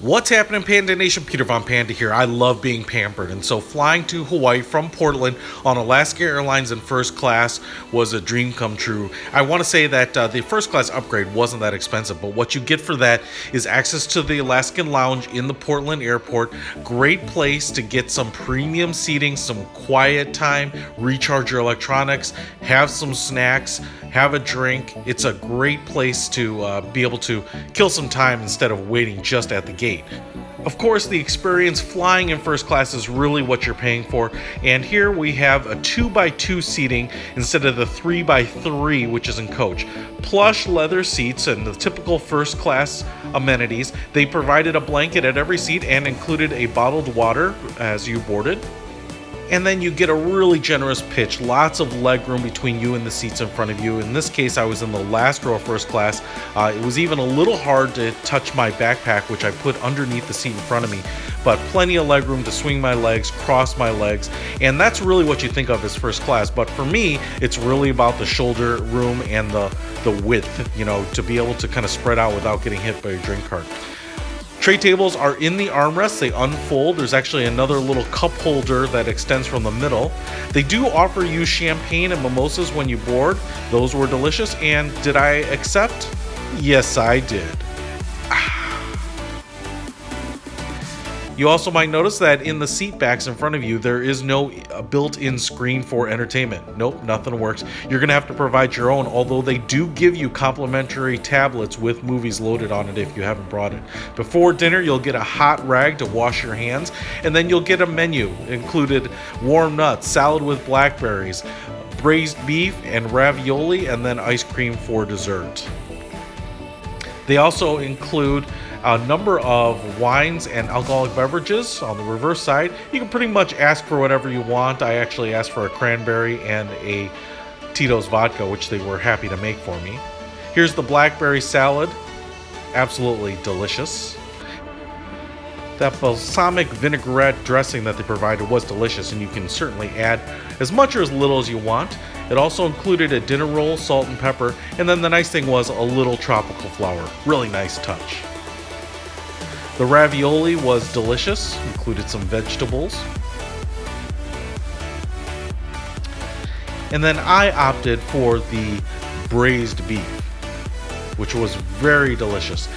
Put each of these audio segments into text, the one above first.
What's happening, Panda Nation? Peter Von Panda here. I love being pampered, and so flying to Hawaii from Portland on Alaska Airlines in first class was a dream come true. I want to say that uh, the first class upgrade wasn't that expensive, but what you get for that is access to the Alaskan Lounge in the Portland airport. Great place to get some premium seating, some quiet time, recharge your electronics, have some snacks, have a drink. It's a great place to uh, be able to kill some time instead of waiting just at the gate. Of course, the experience flying in first class is really what you're paying for, and here we have a 2x2 seating instead of the 3x3, which is in coach. Plush leather seats and the typical first class amenities. They provided a blanket at every seat and included a bottled water as you boarded and then you get a really generous pitch, lots of leg room between you and the seats in front of you. In this case, I was in the last row first class. Uh, it was even a little hard to touch my backpack, which I put underneath the seat in front of me, but plenty of leg room to swing my legs, cross my legs, and that's really what you think of as first class. But for me, it's really about the shoulder room and the, the width, you know, to be able to kind of spread out without getting hit by a drink cart. Tray tables are in the armrests, they unfold. There's actually another little cup holder that extends from the middle. They do offer you champagne and mimosas when you board. Those were delicious. And did I accept? Yes, I did. You also might notice that in the seat backs in front of you, there is no uh, built-in screen for entertainment. Nope, nothing works. You're gonna have to provide your own, although they do give you complimentary tablets with movies loaded on it if you haven't brought it. Before dinner, you'll get a hot rag to wash your hands, and then you'll get a menu included warm nuts, salad with blackberries, braised beef and ravioli, and then ice cream for dessert. They also include a number of wines and alcoholic beverages on the reverse side. You can pretty much ask for whatever you want. I actually asked for a cranberry and a Tito's vodka, which they were happy to make for me. Here's the blackberry salad. Absolutely delicious. That balsamic vinaigrette dressing that they provided was delicious, and you can certainly add as much or as little as you want. It also included a dinner roll, salt and pepper, and then the nice thing was a little tropical flower. Really nice touch. The ravioli was delicious, included some vegetables. And then I opted for the braised beef, which was very delicious.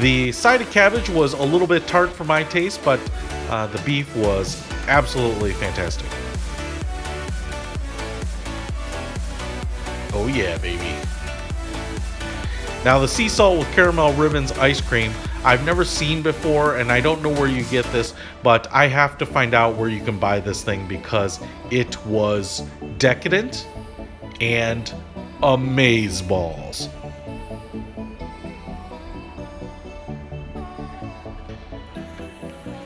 The side of cabbage was a little bit tart for my taste, but uh, the beef was absolutely fantastic. Oh yeah, baby. Now the sea salt with caramel ribbons ice cream I've never seen before and I don't know where you get this, but I have to find out where you can buy this thing because it was decadent and amaze balls.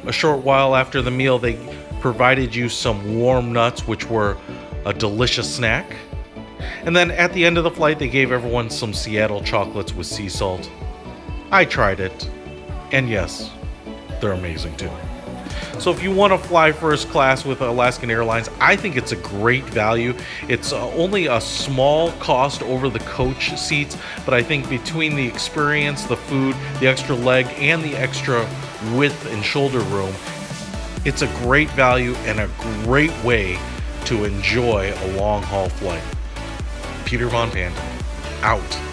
A short while after the meal, they provided you some warm nuts, which were a delicious snack. And then at the end of the flight, they gave everyone some Seattle chocolates with sea salt. I tried it. And yes, they're amazing too. So if you want to fly first class with Alaskan Airlines, I think it's a great value. It's uh, only a small cost over the coach seats, but I think between the experience, the food, the extra leg, and the extra width and shoulder room, it's a great value and a great way to enjoy a long haul flight. Peter Von Panda, out.